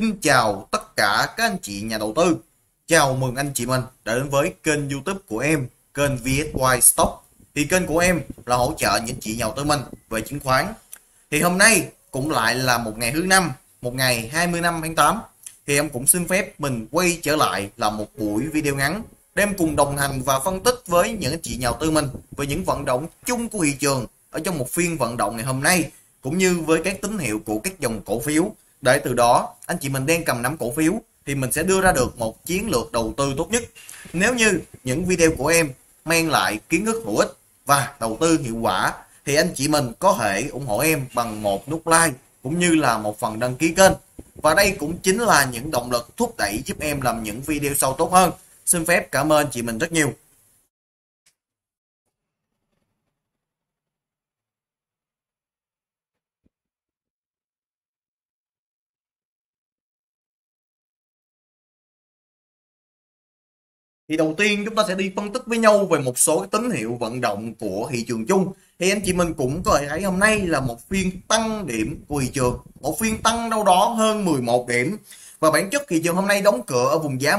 Xin chào tất cả các anh chị nhà đầu tư. Chào mừng anh chị mình đã đến với kênh YouTube của em, kênh VSY Stock. Thì kênh của em là hỗ trợ những chị nhà đầu tư mình về chứng khoán. Thì hôm nay cũng lại là một ngày thứ năm, một ngày 20 năm tháng 8. Thì em cũng xin phép mình quay trở lại là một buổi video ngắn đem cùng đồng hành và phân tích với những anh chị nhà đầu tư mình về những vận động chung của thị trường ở trong một phiên vận động ngày hôm nay cũng như với các tín hiệu của các dòng cổ phiếu để từ đó, anh chị mình đang cầm nắm cổ phiếu thì mình sẽ đưa ra được một chiến lược đầu tư tốt nhất. Nếu như những video của em mang lại kiến thức hữu ích và đầu tư hiệu quả, thì anh chị mình có thể ủng hộ em bằng một nút like cũng như là một phần đăng ký kênh. Và đây cũng chính là những động lực thúc đẩy giúp em làm những video sau tốt hơn. Xin phép cảm ơn chị mình rất nhiều. Thì đầu tiên chúng ta sẽ đi phân tích với nhau về một số cái tín hiệu vận động của thị trường chung. Thì anh chị mình cũng có thể thấy hôm nay là một phiên tăng điểm của thị trường. Một phiên tăng đâu đó hơn 11 điểm. Và bản chất thị trường hôm nay đóng cửa ở vùng giá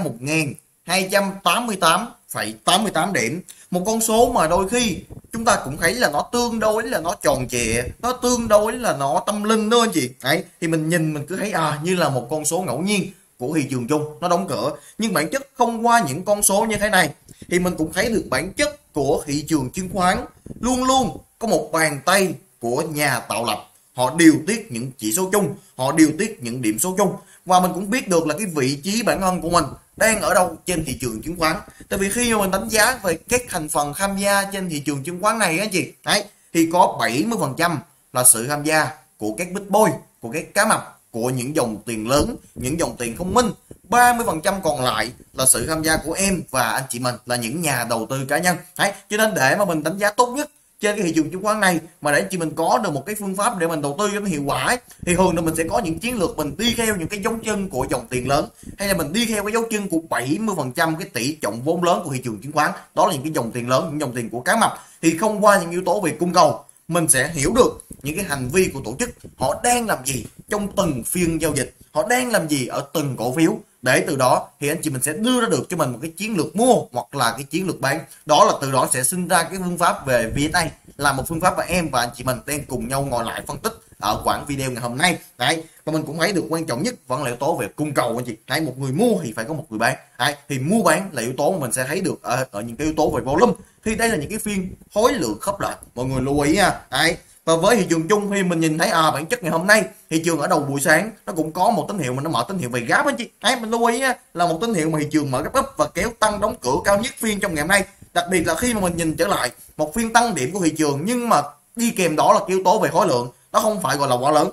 1.288,88 điểm. Một con số mà đôi khi chúng ta cũng thấy là nó tương đối là nó tròn trịa, nó tương đối là nó tâm linh đó anh chị. Đấy, thì mình nhìn mình cứ thấy à như là một con số ngẫu nhiên của thị trường chung nó đóng cửa. Nhưng bản chất không qua những con số như thế này. Thì mình cũng thấy được bản chất của thị trường chứng khoán. Luôn luôn có một bàn tay của nhà tạo lập. Họ điều tiết những chỉ số chung, họ điều tiết những điểm số chung. Và mình cũng biết được là cái vị trí bản thân của mình đang ở đâu trên thị trường chứng khoán. Tại vì khi mà mình đánh giá về các thành phần tham gia trên thị trường chứng khoán này á chị, đấy, thì có 70% là sự tham gia của các big boy, của các cá mập của những dòng tiền lớn, những dòng tiền không minh. 30% còn lại là sự tham gia của em và anh chị mình là những nhà đầu tư cá nhân. Đấy, cho nên để mà mình đánh giá tốt nhất trên cái thị trường chứng khoán này mà để anh chị mình có được một cái phương pháp để mình đầu tư cho nó hiệu quả ấy, thì thường là mình sẽ có những chiến lược mình đi theo những cái dấu chân của dòng tiền lớn hay là mình đi theo cái dấu chân của 70% cái tỷ trọng vốn lớn của thị trường chứng khoán đó là những cái dòng tiền lớn những dòng tiền của cá mập thì không qua những yếu tố về cung cầu mình sẽ hiểu được những cái hành vi của tổ chức. Họ đang làm gì trong từng phiên giao dịch. Họ đang làm gì ở từng cổ phiếu để từ đó thì anh chị mình sẽ đưa ra được cho mình một cái chiến lược mua hoặc là cái chiến lược bán. Đó là từ đó sẽ sinh ra cái phương pháp về VSA là một phương pháp mà em và anh chị mình đang cùng nhau ngồi lại phân tích ở quãng video ngày hôm nay. Đấy và mình cũng thấy được quan trọng nhất vẫn là yếu tố về cung cầu anh chị. Hay một người mua thì phải có một người bán. Đấy thì mua bán là yếu tố mà mình sẽ thấy được ở, ở những cái yếu tố về volume. Thì đây là những cái phiên khối lượng khớp lệnh mọi người lưu ý nha. Đấy và với thị trường chung khi mình nhìn thấy à bản chất ngày hôm nay, thị trường ở đầu buổi sáng, nó cũng có một tín hiệu mà nó mở tín hiệu về gáp anh chị. Đấy, mình lưu ý là một tín hiệu mà thị trường mở gấp gấp và kéo tăng đóng cửa cao nhất phiên trong ngày hôm nay. Đặc biệt là khi mà mình nhìn trở lại một phiên tăng điểm của thị trường, nhưng mà đi kèm đó là yếu tố về khối lượng nó không phải gọi là quá lớn.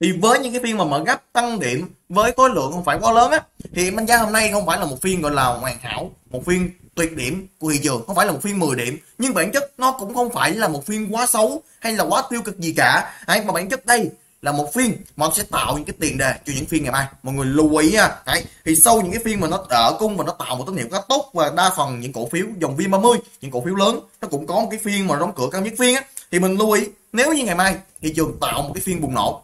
Thì với những cái phiên mà mở gấp tăng điểm với khối lượng không phải quá lớn á, thì đánh giá hôm nay không phải là một phiên gọi là hoàn hảo, một phiên tuyệt điểm của thị trường không phải là một phiên 10 điểm, nhưng bản chất nó cũng không phải là một phiên quá xấu hay là quá tiêu cực gì cả hay mà bản chất đây là một phiên mà sẽ tạo những cái tiền đề cho những phiên ngày mai mọi người lưu ý nha Đấy. thì sau những cái phiên mà nó ở cung và nó tạo một tín hiệu khá tốt và đa phần những cổ phiếu dòng vn 30 những cổ phiếu lớn, nó cũng có một cái phiên mà đóng cửa cao nhất phiên á, thì mình lưu ý, nếu như ngày mai thị trường tạo một cái phiên bùng nổ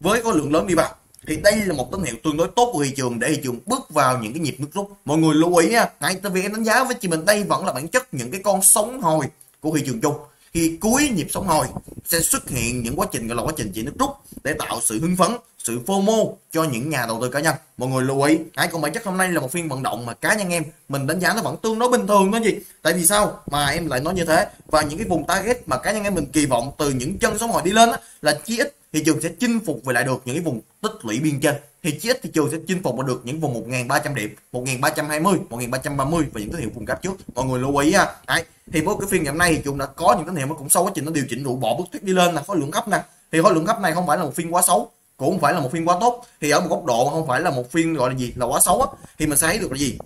với có lượng lớn đi vào thì đây là một tín hiệu tương đối tốt của thị trường để thị trường bước vào những cái nhịp nước rút. Mọi người lưu ý nha, ngay tại vì đánh giá với chị mình đây vẫn là bản chất những cái con sóng hồi của thị trường chung. Khi cuối nhịp sóng hồi sẽ xuất hiện những quá trình, gọi là quá trình chỉ nước rút để tạo sự hưng phấn sự FOMO cho những nhà đầu tư cá nhân. Mọi người lưu ý hãy còn bản chất hôm nay là một phiên vận động mà cá nhân em mình đánh giá nó vẫn tương đối bình thường đó gì tại vì sao mà em lại nói như thế? Và những cái vùng target mà cá nhân em mình kỳ vọng từ những chân số hồi đi lên đó, là chi ít thị trường sẽ chinh phục về lại được những cái vùng tích lũy biên trên. Thì chi ít thị trường sẽ chinh phục được những vùng 1.300 điểm 1.320 1.330 và những tín hiệu vùng gap trước. Mọi người lưu ý ha. Đấy. thì với cái phiên ngày hôm nay thì chúng đã có những tín hiệu nó cũng sau quá trình nó điều chỉnh đủ bỏ bước thuyết đi lên là khối lượng gấp nè. Thì khối lượng gấp này không phải là một phiên quá xấu cũng không phải là một phiên quá tốt. Thì ở một góc độ không phải là một phiên gọi là gì là quá xấu á thì mình sẽ thấy được là gì?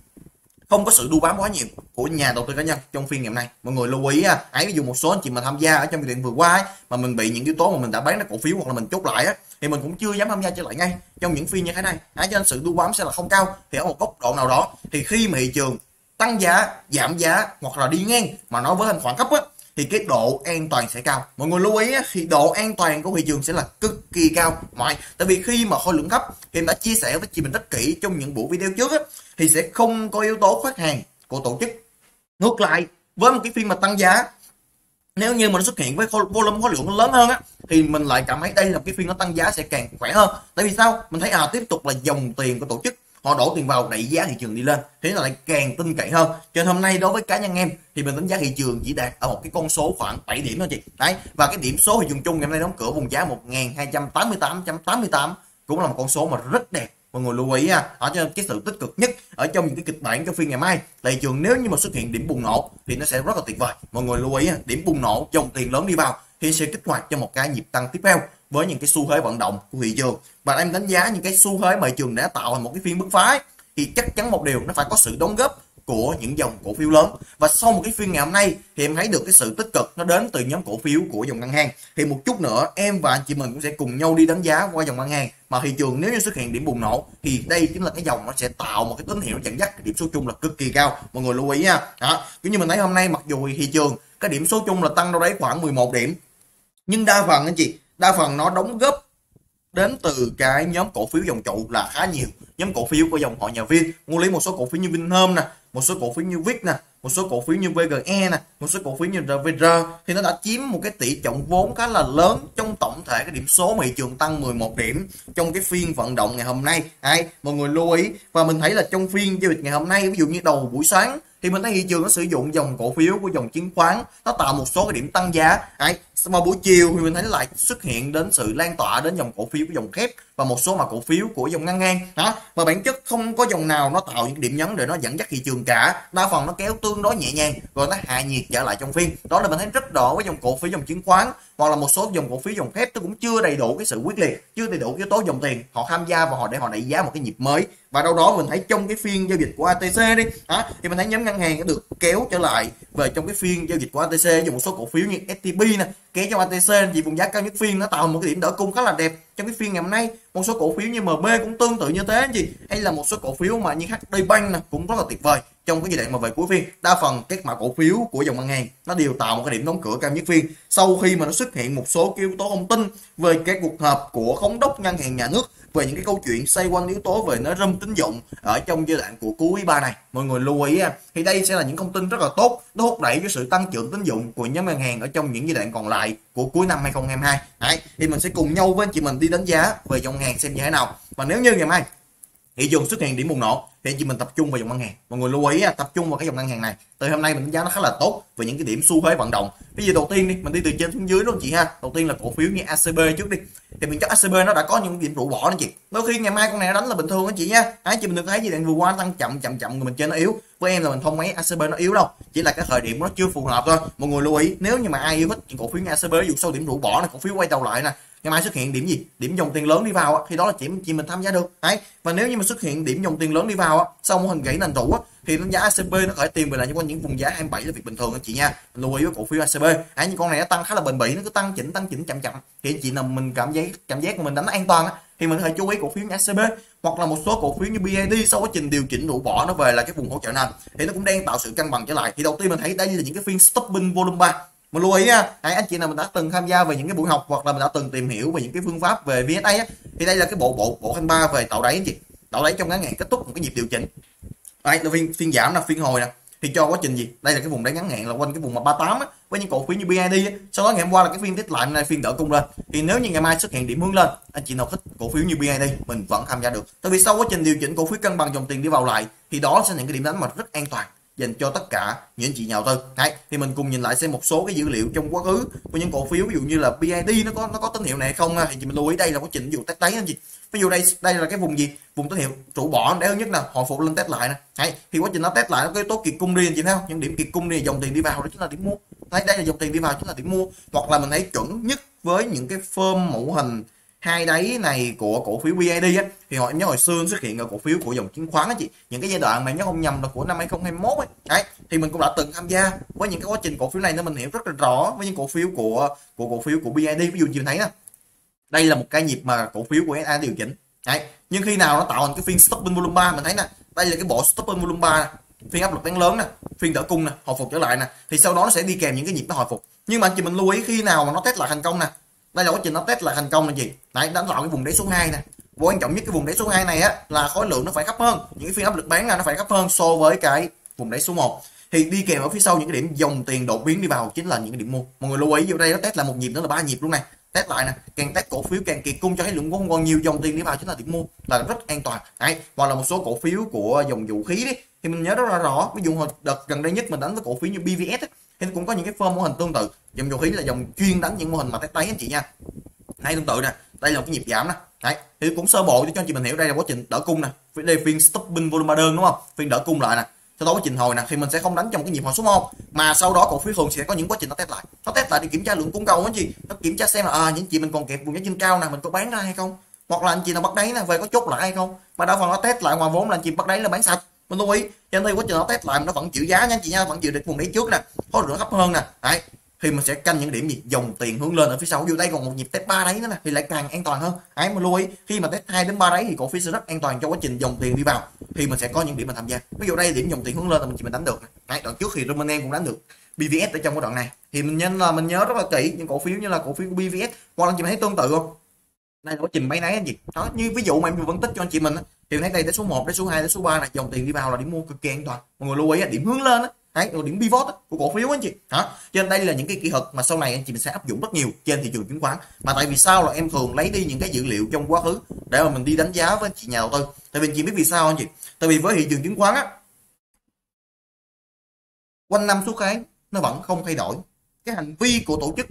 Không có sự đu bám quá nhiều của nhà đầu tư cá nhân trong phiên ngày hôm nay. Mọi người lưu ý á ấy ví dụ một số anh chị mà tham gia ở trong đoạn vừa qua ấy, mà mình bị những yếu tố mà mình đã bán ra cổ phiếu hoặc là mình chốt lại á thì mình cũng chưa dám tham gia trở lại ngay trong những phiên như thế này. Ấy, cho nên sự đu bám sẽ là không cao. Thì ở một góc độ nào đó thì khi mà thị trường tăng giá giảm giá hoặc là đi ngang mà nó với thành khoảng cấp á thì cái độ an toàn sẽ cao. Mọi người lưu ý á, thì độ an toàn của thị trường sẽ là cực kỳ cao. Mọi tại vì khi mà khối lượng thấp thì em đã chia sẻ với chị mình rất kỹ trong những buổi video trước á, thì sẽ không có yếu tố khách hàng của tổ chức. Ngược lại với một cái phiên mà tăng giá nếu như mà nó xuất hiện với volume khối lượng lớn hơn á thì mình lại cảm thấy đây là cái phiên nó tăng giá sẽ càng khỏe hơn. Tại vì sao? Mình thấy à tiếp tục là dòng tiền của tổ chức họ đổ tiền vào đẩy giá thị trường đi lên. Thế là lại càng tin cậy hơn. Cho nên hôm nay đối với cá nhân em, thì mình đánh giá thị trường chỉ đạt ở một cái con số khoảng 7 điểm thôi chị. Đấy, và cái điểm số thị trường chung ngày hôm nay đóng cửa vùng giá 1288.88 cũng là một con số mà rất đẹp. Mọi người lưu ý ha, ở trên cái sự tích cực nhất ở trong những cái kịch bản cho phiên ngày mai thị trường nếu như mà xuất hiện điểm bùng nổ thì nó sẽ rất là tuyệt vời. Mọi người lưu ý ha, điểm bùng nổ dòng tiền lớn đi vào thì sẽ kích hoạt cho một cái nhịp tăng tiếp theo với những cái xu thế vận động của thị trường. Và em đánh giá những cái xu thế mà thị trường đã tạo thành một cái phiên bứt phá thì chắc chắn một điều nó phải có sự đóng góp của những dòng cổ phiếu lớn. Và sau một cái phiên ngày hôm nay thì em thấy được cái sự tích cực nó đến từ nhóm cổ phiếu của dòng ngân hàng. Thì một chút nữa, em và anh chị mình cũng sẽ cùng nhau đi đánh giá qua dòng ngân hàng. Mà thị trường nếu như xuất hiện điểm bùng nổ thì đây chính là cái dòng nó sẽ tạo một cái tín hiệu dẫn dắt điểm số chung là cực kỳ cao. Mọi người lưu ý nha. Đó cũng như mình thấy hôm nay mặc dù thị trường cái điểm số chung là tăng đâu đấy khoảng 11 điểm. Nhưng đa phần anh chị đa phần nó đóng góp đến từ cái nhóm cổ phiếu dòng trụ là khá nhiều. Nhóm cổ phiếu của dòng họ nhà viên mua lấy một số cổ phiếu như Vinhome nè một số cổ phiếu như Vic nè một số cổ phiếu như VGE nè một số cổ phiếu như RVR thì nó đã chiếm một cái tỷ trọng vốn khá là lớn trong tổng thể cái điểm số thị trường tăng 11 điểm trong cái phiên vận động ngày hôm nay. Ai mọi người lưu ý. Và mình thấy là trong phiên giao dịch ngày hôm nay ví dụ như đầu buổi sáng thì mình thấy thị trường nó sử dụng dòng cổ phiếu của dòng chứng khoán nó tạo một số cái điểm tăng giá. Đấy, mà buổi chiều thì mình thấy lại xuất hiện đến sự lan tỏa đến dòng cổ phiếu của dòng thép và một số mà cổ phiếu của dòng ngân hàng đó và bản chất không có dòng nào nó tạo những điểm nhấn để nó dẫn dắt thị trường cả. Đa phần nó kéo tương đối nhẹ nhàng rồi nó hạ nhiệt trở lại trong phiên đó là mình thấy rất rõ với dòng cổ phiếu dòng chứng khoán hoặc là một số dòng cổ phiếu dòng thép nó cũng chưa đầy đủ cái sự quyết liệt chưa đầy đủ yếu tố dòng tiền họ tham gia và họ để họ đẩy giá một cái nhịp mới. Và đâu đó mình thấy trong cái phiên giao dịch của ATC đi đó, thì mình thấy nhóm ngân hàng đã được kéo trở lại về trong cái phiên giao dịch của ATC dùng một số cổ phiếu như STB nè kéo cho ATC thì vùng giá cao nhất phiên nó tạo một cái điểm đỡ cung khá là đẹp trong cái phiên ngày hôm nay, một số cổ phiếu như MB cũng tương tự như thế anh chị. Hay là một số cổ phiếu mà như HD Bank nè, cũng rất là tuyệt vời trong cái giai đoạn mà về cuối phiên đa phần các mã cổ phiếu của dòng ngân hàng nó đều tạo một cái điểm đóng cửa cao nhất phiên. Sau khi mà nó xuất hiện một số cái yếu tố thông tin về các cuộc họp của thống đốc ngân hàng nhà nước về những cái câu chuyện xoay quanh yếu tố về nó râm tín dụng ở trong giai đoạn của cuối ba này mọi người lưu ý thì đây sẽ là những thông tin rất là tốt nó thúc đẩy cái sự tăng trưởng tín dụng của nhóm ngân hàng ở trong những giai đoạn còn lại của cuối năm 2022 Đấy, thì mình sẽ cùng nhau với anh chị mình đi đánh giá về dòng hàng xem như thế nào. Và nếu như ngày mai thị trường xuất hiện điểm bùng nổ. Thì anh chị mình tập trung vào dòng ngân hàng. Mọi người lưu ý tập trung vào cái dòng ngân hàng này. Từ hôm nay mình đánh giá nó khá là tốt về những cái điểm xu thế vận động. Bây giờ đầu tiên đi, mình đi từ trên xuống dưới luôn chị ha? Đầu tiên là cổ phiếu như ACB trước đi. Thì mình chắc ACB nó đã có những điểm rũ bỏ đó chị. Đôi khi ngày mai con này nó đánh là bình thường đó chị nha. Á chị mình đừng thấy gì đoạn vừa qua tăng chậm chậm chậm, người mình chơi nó yếu. Với em là mình không mấy ACB nó yếu đâu. Chỉ là cái thời điểm nó chưa phù hợp thôi. Mọi người lưu ý, nếu như mà ai yêu thích cổ phiếu như ACB dù sau điểm rũ bỏ này, cổ phiếu quay đầu lại nè ngày mai xuất hiện điểm gì? Điểm dòng tiền lớn đi vào thì đó là chỉ chị mình tham gia được. Đấy, và nếu như mà xuất hiện điểm dòng tiền lớn đi vào sau mô hình gãy nền trụ thì đánh giá ACB nó khởi tìm về lại những những vùng giá 27 là việc bình thường anh chị nha. Lưu ý với cổ phiếu ACB ấy những con này nó tăng khá là bền bỉ, nó cứ tăng chỉnh tăng chỉnh chậm chậm. Thì anh chị nào mình cảm giác cảm giác của mình đánh an toàn thì mình có thể chú ý cổ phiếu như ACB hoặc là một số cổ phiếu như BID sau quá trình điều chỉnh rũ bỏ nó về là cái vùng hỗ trợ nền thì nó cũng đang tạo sự cân bằng trở lại. Thì đầu tiên mình thấy đây là những cái phiên stopping volume 3 mình lưu ý nha hãy anh chị nào mình đã từng tham gia về những cái buổi học hoặc là mình đã từng tìm hiểu về những cái phương pháp về VSA á, thì đây là cái bộ bộ bộ thanh ba về tạo đáy anh chị. Tạo đáy trong ngắn hạn kết thúc một cái nhịp điều chỉnh. Đây là phiên phiên giảm là phiên hồi nè. Thì cho quá trình gì? Đây là cái vùng đáy ngắn hạn là quanh cái vùng mà 38 á với những cổ phiếu như BID á. sau đó ngày hôm qua là cái phiên tích lại này phiên đỡ cung lên. Thì nếu như ngày mai xuất hiện điểm hướng lên anh chị nào thích cổ phiếu như BID mình vẫn tham gia được. Tại vì sau quá trình điều chỉnh cổ phiếu cân bằng dòng tiền đi vào lại thì đó sẽ là những cái điểm đánh mà rất an toàn dành cho tất cả những chị nhà đầu tư. Đấy, thì mình cùng nhìn lại xem một số cái dữ liệu trong quá khứ của những cổ phiếu ví dụ như là BID nó có nó có tín hiệu này hay không thì chị mình lưu ý đây là quá trình ví dụ test đáy anh chị. Ví dụ đây đây là cái vùng gì? Vùng tín hiệu trụ bỏ để hơn nhất là hồi phục lên test lại nè. Đấy, thì quá trình nó test lại nó có tốt tố kiệt cung đi anh chị thấy không? Những điểm kiệt cung đi dòng tiền đi vào đó chính là điểm mua. Thấy đây là dòng tiền đi vào chính là điểm mua. Hoặc là mình thấy chuẩn nhất với những cái form mẫu hình hai đáy này của cổ phiếu BID á, thì họ nhớ hồi xưa xuất hiện ở cổ phiếu của dòng chứng khoán á chị. Những cái giai đoạn mà nhớ không nhầm là của năm 2021 ấy. Đấy, thì mình cũng đã từng tham gia với những cái quá trình cổ phiếu này nó mình hiểu rất là rõ với những cổ phiếu của của cổ phiếu của BID ví dụ như thấy nè đây là một cái nhịp mà cổ phiếu của SA điều chỉnh. Đấy, nhưng khi nào nó tạo thành cái phiên stopping volume 3 mình thấy nè, đây là cái bộ stopping volume 3 phiên áp lực bán lớn nè, phiên đỡ cung nè, hồi phục trở lại nè, thì sau đó nó sẽ đi kèm những cái nhịp nó hồi phục. Nhưng mà anh chị mình lưu ý khi nào mà nó test lại thành công nè đây là quá trình nó test là thành công là gì đấy đánh vào cái vùng đáy số 2 nè. Quan trọng nhất cái vùng đáy số 2 này á là khối lượng nó phải thấp hơn. Những cái phiên áp lực bán là nó phải thấp hơn so với cái vùng đáy số 1 thì đi kèm ở phía sau những cái điểm dòng tiền đột biến đi vào chính là những cái điểm mua. Mọi người lưu ý vô đây nó test là một nhịp nữa là ba nhịp luôn này test lại nè càng test cổ phiếu càng kiệt cung cho thấy lượng vốn còn nhiều dòng tiền đi vào chính là điểm mua là rất an toàn. Đấy hoặc là một số cổ phiếu của dòng vũ khí đấy thì mình nhớ rất là rõ ví dụ hồi đợt gần đây nhất mình đánh với cổ phiếu như BVS ấy, thì cũng có những cái form mô hình tương tự. Dòng dầu khí là dòng chuyên đánh những mô hình mà test đáy anh chị nha. Này tương tự nè đây là một cái nhịp giảm nè. Đấy thì cũng sơ bộ cho anh chị mình hiểu đây là quá trình đỡ cung nè. Đây phiên stopping volume đơn đúng không? Phiên đỡ cung lại nè. Sau đó quá trình hồi nè thì mình sẽ không đánh trong cái nhịp hồi số 1 mà sau đó cổ phiếu thường sẽ có những quá trình nó test lại. Nó test lại để kiểm tra lượng cung cầu anh chị. Nó kiểm tra xem là à, những chị mình còn kẹp vùng giá trên cao nè mình có bán ra hay không? Hoặc là anh chị nào bắt đáy nè về có chốt lại hay không? Mà đa phần nó test lại ngoài vốn là anh chị bắt đáy là bán sạch mình lưu ý cho nên quá trình nó test lại nó vẫn chịu giá nha chị nha vẫn chịu được vùng đáy trước nè có lượng thấp hơn nè. Đấy thì mình sẽ canh những điểm gì? Dòng tiền hướng lên ở phía sau. Dù đây còn một nhịp test ba đấy nữa nè thì lại càng an toàn hơn. Ấy mà lưu ý khi mà test hai đến ba đấy thì cổ phiếu sẽ rất an toàn cho quá trình dòng tiền đi vào. Thì mình sẽ có những điểm mình tham gia. Ví dụ đây điểm dòng tiền hướng lên là mình chỉ mình đánh được. Đấy, đoạn trước thì Romanen cũng đánh được BVS ở trong cái đoạn này. Thì mình nhân là mình nhớ rất là kỹ những cổ phiếu như là cổ phiếu của BVS hoặc là chị mình thấy tương tự không? Nay nó quá trình mấy nấy anh chị, đó như ví dụ mà em vừa phân tích cho anh chị mình thì thấy đây đến số 1 đến số 2 đến số 3 là dòng tiền đi vào là điểm mua cực kỳ an toàn. Mọi người lưu ý là điểm hướng lên á đấy rồi điểm pivot của cổ phiếu anh chị. Hả cho nên đây là những cái kỹ thuật mà sau này anh chị mình sẽ áp dụng rất nhiều trên thị trường chứng khoán. Mà tại vì sao là em thường lấy đi những cái dữ liệu trong quá khứ để mà mình đi đánh giá với anh chị nhà đầu tư? Tại vì anh chị biết vì sao anh chị? Tại vì với thị trường chứng khoán á quanh năm suốt tháng nó vẫn không thay đổi. Cái hành vi của tổ chức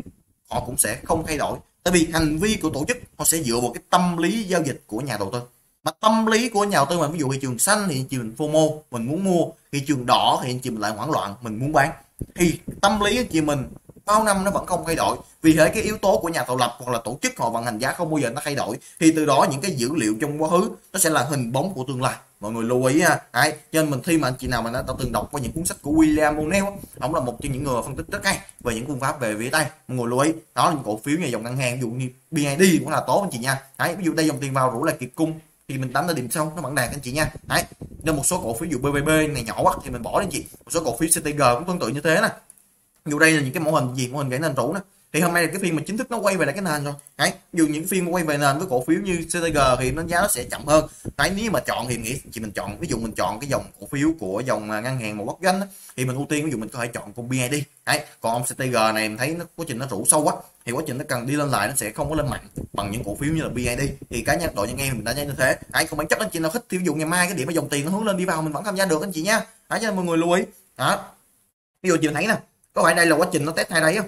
họ cũng sẽ không thay đổi tại vì hành vi của tổ chức, họ sẽ dựa vào cái tâm lý giao dịch của nhà đầu tư. Mà tâm lý của nhà đầu tư mà ví dụ thị trường xanh thì chị mình FOMO, mình muốn mua. Thị trường đỏ thì chị mình lại hoảng loạn, mình muốn bán. Thì tâm lý của chị mình bao năm nó vẫn không thay đổi. Vì thế cái yếu tố của nhà tạo lập hoặc là tổ chức họ vận hành giá không bao giờ nó thay đổi. Thì từ đó những cái dữ liệu trong quá khứ nó sẽ là hình bóng của tương lai. Mọi người lưu ý ha. Đấy, cho nên mình khi mà anh chị nào mà đã từng đọc qua những cuốn sách của William O'Neill ông là một trong những người phân tích rất hay về những phương pháp về vía tay mọi người lưu ý. Đó là những cổ phiếu như dòng ngân hàng ví dụ như BID cũng là tốt anh chị nha. Đấy, ví dụ đây dòng tiền vào rủ là kiệt cung. Thì mình đánh ra điểm xong nó vẫn đạt anh chị nha. Đấy nên một số cổ phiếu dụ BBB này nhỏ quá thì mình bỏ đi anh chị. Một số cổ phiếu CTG cũng tương tự như thế nè dù đây là những cái mô hình gì, mô hình gãy nền rũ nè. Thì hôm nay là cái phiên mà chính thức nó quay về lại cái nền rồi. Đấy dù những phiên quay về nền với cổ phiếu như CTG thì nó giá nó sẽ chậm hơn. Đấy, nếu mà chọn thì nghĩ chị mình chọn, ví dụ mình chọn cái dòng cổ phiếu của dòng à, ngân hàng một quốc doanh thì mình ưu tiên ví dụ mình có thể chọn con BID đấy, còn ông CTG này mình thấy nó quá trình nó rủ sâu quá, thì quá trình nó cần đi lên lại nó sẽ không có lên mạnh bằng những cổ phiếu như là BID thì cá nhân đội nhân em mình đã như thế. Đấy, không bản chất anh chị nào thích, thì ví dụ ngày mai cái điểm mà dòng tiền nó hướng lên đi vào mình vẫn tham gia được anh chị nha. Đấy, cho nên mọi người lưu ý. Đó. Ví dụ chị thấy nè có phải đây là quá trình nó test hai đáy không?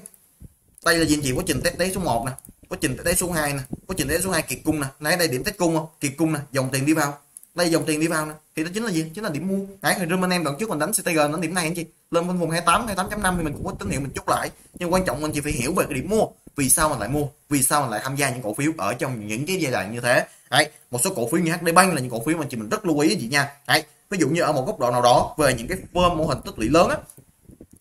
Đây là diện chỉ quá trình test đáy số 1 nè, quá trình test đáy số 2 nè, quá trình test số 2 kiệt cung nè. Nãy đây điểm test cung không? Kiệt cung nè, dòng tiền đi vào. Đây dòng tiền đi vào nè. Thì đó chính là gì? Chính là điểm mua. Nãy hồi anh em đoạn trước mình đánh CTG nó điểm này anh chị lên bên vùng 28 28.5 thì mình cũng có tín hiệu mình chốt lại. Nhưng quan trọng anh chị phải hiểu về cái điểm mua. Vì sao mình lại mua? Vì sao mình lại tham gia những cổ phiếu ở trong những cái giai đoạn như thế? Đấy, một số cổ phiếu như HD Bank là những cổ phiếu mà chị mình rất lưu ý chị nha. Đấy, ví dụ như ở một góc độ nào đó về những cái firm mô hình tích lũy lớn á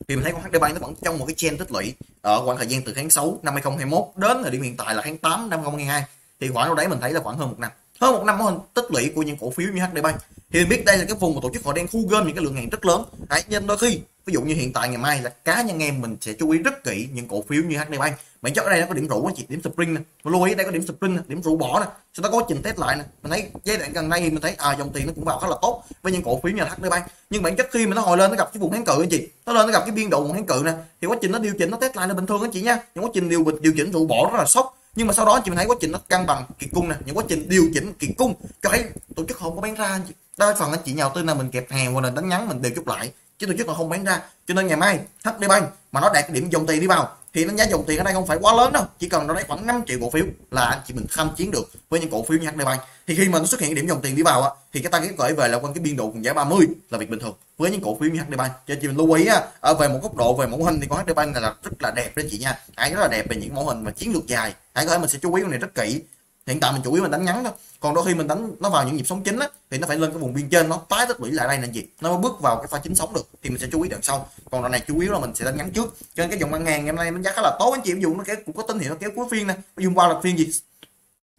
thì mình thấy con HD Bank nó vẫn trong một cái trend tích lũy ở khoảng thời gian từ tháng 6 năm 2021 đến thời điểm hiện tại là tháng 8 năm 2022 thì khoảng đâu đấy mình thấy là khoảng hơn một năm. Hơn một năm hình tích lũy của những cổ phiếu như HD Bank thì mình biết đây là cái vùng mà tổ chức họ đang thu gom những cái lượng hàng rất lớn. Đấy, nên đôi khi, ví dụ như hiện tại ngày mai là cá nhân em mình sẽ chú ý rất kỹ những cổ phiếu như HD Bank bản chất ở đây nó có điểm rủ anh chị, điểm spring nè. Lưu ý đây có điểm spring nè, điểm rủ bỏ nè. Sau đó có trình test lại nè. Mình thấy giai đoạn gần đây mình thấy à dòng tiền nó cũng vào khá là tốt với những cổ phiếu nhà thắt HD Bank. Nhưng bản chất khi mà nó hồi lên nó gặp cái vùng kháng cự anh chị, nó lên nó gặp cái biên độ vùng kháng cự nè, thì quá trình nó điều chỉnh, nó test lại là bình thường anh chị nha. Những quá trình điều điều chỉnh rủ bỏ rất là sốc. Nhưng mà sau đó chị mình thấy quá trình nó cân bằng kiệt cung nè. Những quá trình điều chỉnh kiệt cung cho thấy tổ chức không có bán ra anh chị. Đa phần anh chị nhà đầu tư nào mình kẹp hàng hoặc là đánh ngắn mình đều chút lại chứ tổ chức còn không bán ra. Cho nên ngày mai HD Bank mà nó đạt điểm dòng tiền đi vào, thì nó giá dòng tiền ở đây không phải quá lớn đâu. Chỉ cần nó lấy khoảng 5 triệu cổ phiếu là anh chị mình tham chiến được với những cổ phiếu như HD Bank. Thì khi mà nó xuất hiện điểm dòng tiền đi vào á, thì cái tăng cái gửi về là quanh cái biên độ cùng giá 30 là việc bình thường với những cổ phiếu như HD Bank. Cho chị mình lưu ý á, ở về một góc độ, về mẫu hình thì con HD Bank này là rất là đẹp đấy chị nha. Hãy rất là đẹp về những mẫu hình và chiến lược dài. Hãy có thể mình sẽ chú ý cái này rất kỹ hiện tại mình chủ yếu mình đánh ngắn thôi. Còn đôi khi mình đánh nó vào những nhịp sống chính á, thì nó phải lên cái vùng biên trên, nó tái tích lũy lại đây là gì nó mới bước vào cái pha chính sống được, thì mình sẽ chú ý đằng sau. Còn đoạn này chủ yếu là mình sẽ đánh ngắn trước. Cho nên cái dòng ăn ngàn ngày hôm nay đánh giá khá là tốt, anh chị. Ví dụ nó kéo, cũng có tín hiệu nó kéo cuối phiên nè. Ví dụ qua là phiên gì?